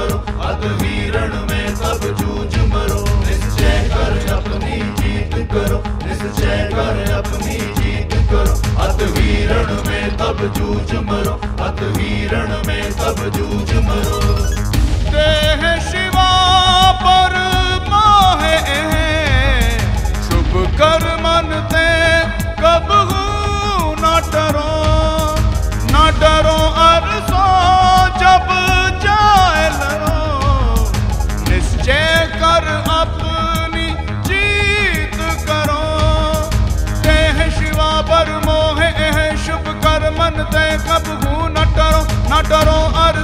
मरो। अगवीरण में सब जूझ मरो। निश्चय कर अपनी जीत करो। निश्चय कर अपनी जीत करो। अतवीरण में सब जूझ मरो। अत वीरण में सब जूझ मरो। देह शिवा पर माहे शुभ कर मनते डरो न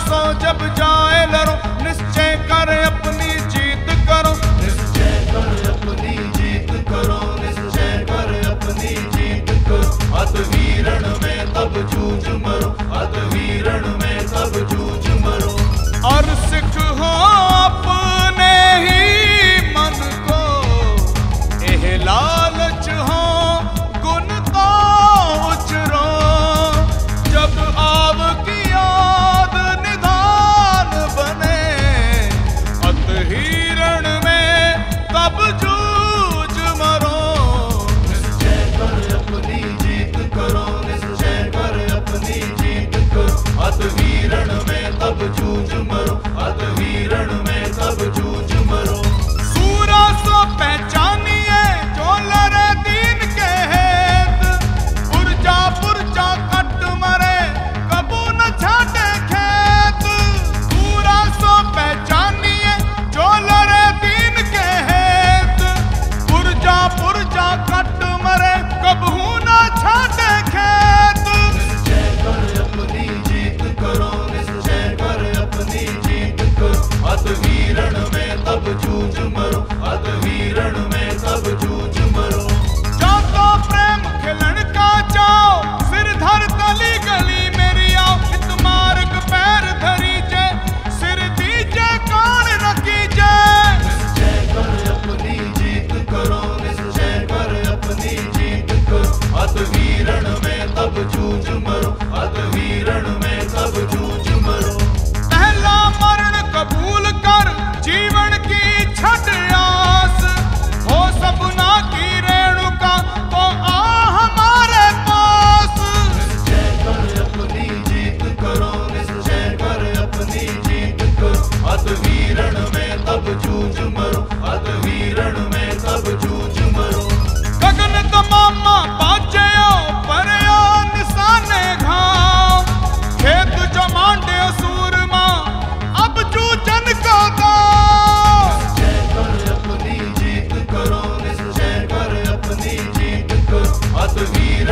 पहला मरण कबूल कर जीवन की छठ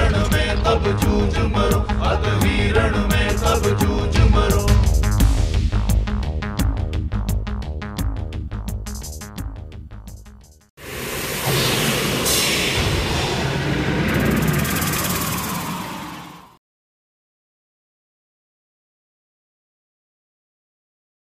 रण में सब जूझ मरो अत वीरण में सब जूझ